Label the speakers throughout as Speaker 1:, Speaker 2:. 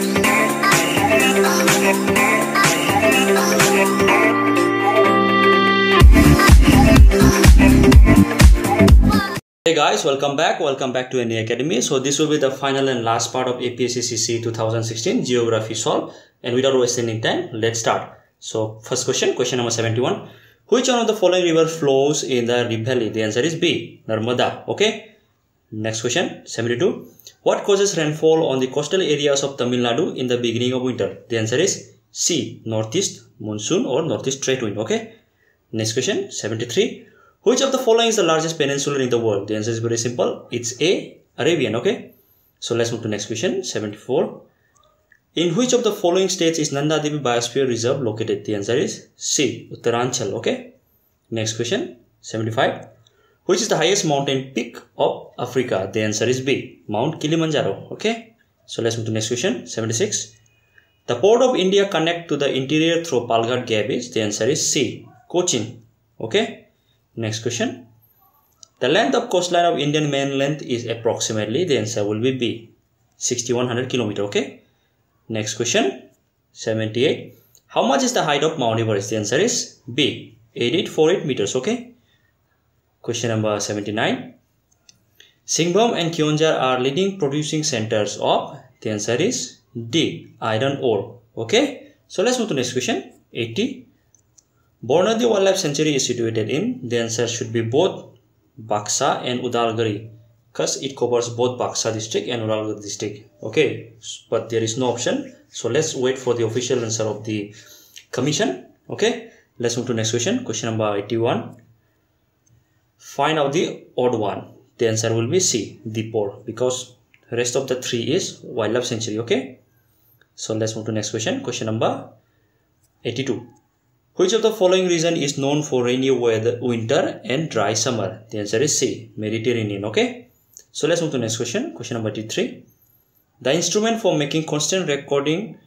Speaker 1: Hey guys, welcome back. Welcome back to NE Academy. So this will be the final and last part of APSC CCE 2016 Geography solve. And without wasting any time, let's start. So first question, question number 71. Which one of the following river flows in the Rift Valley? The answer is B, Narmada. Okay. Next question, 72. What causes rainfall on the coastal areas of Tamil Nadu in the beginning of winter? The answer is C, northeast monsoon or northeast trade wind. Okay. Next question, 73. Which of the following is the largest peninsula in the world? The answer is very simple. It's A, Arabian, okay? So let's move to next question, 74. In which of the following states is Nanda Devi Biosphere Reserve located? The answer is C, Uttaranchal, okay? Next question, 75. Which is the highest mountain peak of Africa? The answer is B, Mount Kilimanjaro, okay? So let's move to next question, 76. The port of India connect to the interior through Palghat Gap? The answer is C, Cochin, okay? Next question. The length of coastline of Indian mainland is approximately, the answer will be B, 6100 kilometer, okay? Next question, 78. How much is the height of Mount Everest? The answer is B, 8848 meters, okay? Question number 79. Singbhum and Keonjhar are leading producing centers of, the answer is D, iron ore, okay? So let's move to next question, 80. Bornadi Wildlife Sanctuary is situated in, the answer should be both Baksa and Udalguri because it covers both Baksa district and Udalguri district. Okay, but there is no option. So let's wait for the official answer of the commission. Okay, let's move to next question. Question number 81. Find out the odd one. The answer will be C, the poor because rest of the three is wildlife sanctuary. Okay, so let's move to next question. Question number 82. Which of the following region is known for rainy weather, winter and dry summer? The answer is C, Mediterranean. Okay. So let's move to next question. Question number 83. The instrument for making constant recording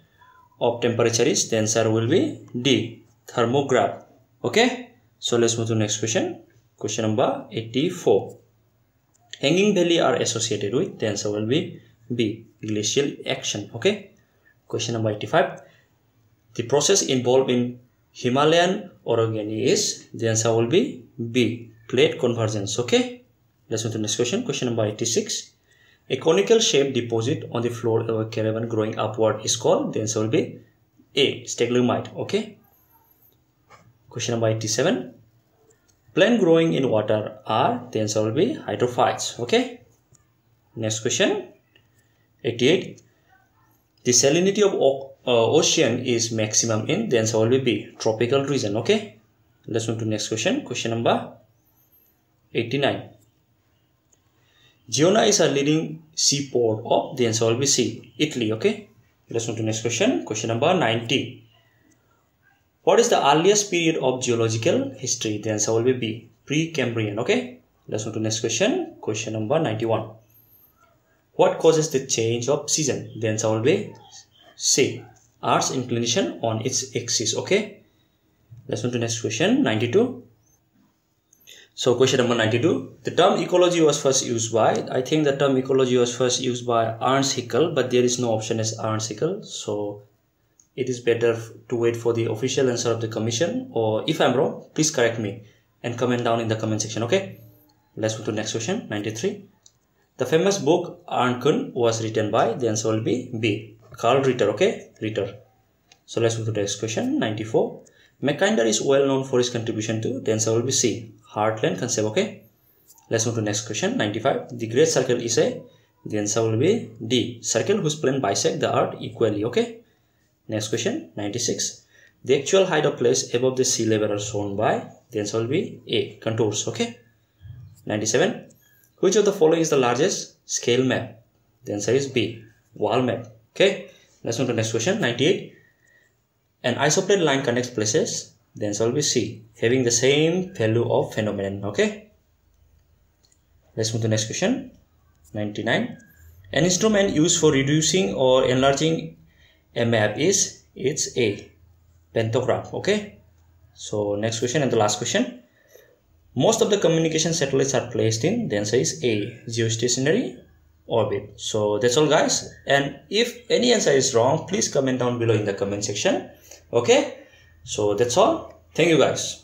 Speaker 1: of temperature is the answer will be D, thermograph. Okay. So let's move to next question. Question number 84. Hanging valley are associated with the answer will be B, glacial action. Okay. Question number 85. The process involved in Himalayan orogeny is the answer will be B plate convergence okay let's move to the next question question number 86 a conical shaped deposit on the floor of a cavern growing upward is called the answer will be A stalagmite okay question number 87 plant growing in water are the answer will be hydrophytes okay? Next question. 88 the salinity of uh, ocean is maximum in the answer will be. Tropical region okay? Let's move to next question. Question number 89 Genoa is a leading seaport of the be C Italy okay? Let's move to next question. Question number 90 what is the earliest period of geological history the answer will be B Precambrian okay let's move to next question question number 91 what causes the change of season the answer will be C Earth's inclination on its axis. Okay. Let's move to next question. 92. So question number 92. The term ecology was first used by, I think the term ecology was first used by Ernst Haeckel, but there is no option as Ernst Haeckel. So it is better to wait for the official answer of the commission or if I'm wrong, please correct me and comment down in the comment section. Okay. Let's move to next question. 93. The famous book Ernst was written by, the answer will be B. Carl Ritter, okay? Ritter. So let's move to the next question, 94. Mackinder is well known for his contribution to, the answer will be C, Heartland concept, okay? Let's move to next question, 95. The great circle is a, the answer will be D, circle whose plane bisect the earth equally, okay? Next question, 96. The actual height of place above the sea level are shown by, the answer will be A, contours, okay? 97. Which of the following is the largest scale map? The answer is B, wall map. Okay, let's move to next question. 98. An isopleth line connects places. The answer will be C, having the same value of phenomenon. Okay. Let's move to next question. 99. An instrument used for reducing or enlarging map is it's A, pantograph. Okay. So next question and the last question. Most of the communication satellites are placed in, the answer is A, geostationary orbit so that's all guys and if any answer is wrong please comment down below in the comment section okay so that's all thank you guys